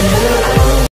love.